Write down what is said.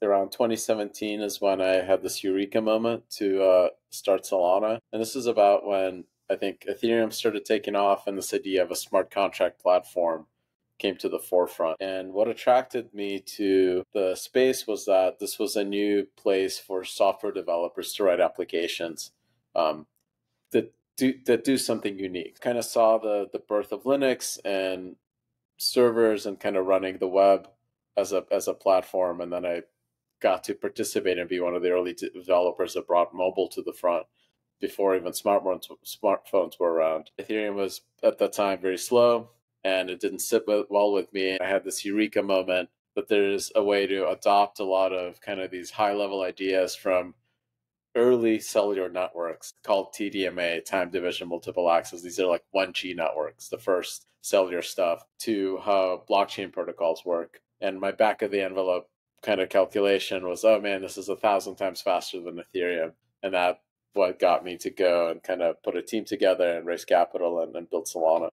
around 2017 is when I had this eureka moment to uh, start Solana. And this is about when I think Ethereum started taking off and this idea of a smart contract platform came to the forefront. And what attracted me to the space was that this was a new place for software developers to write applications um, that do that do something unique. Kind of saw the the birth of Linux and servers and kind of running the web as a as a platform, and then I got to participate and be one of the early developers that brought mobile to the front before even smartphones smartphones were around. Ethereum was at that time very slow, and it didn't sit well with me. I had this eureka moment that there's a way to adopt a lot of kind of these high level ideas from early cellular networks called TDMA, time division multiple access. These are like 1G networks, the first cellular stuff, to how blockchain protocols work. And my back of the envelope kind of calculation was, oh man, this is a thousand times faster than Ethereum. And that what got me to go and kind of put a team together and raise capital and, and build Solana.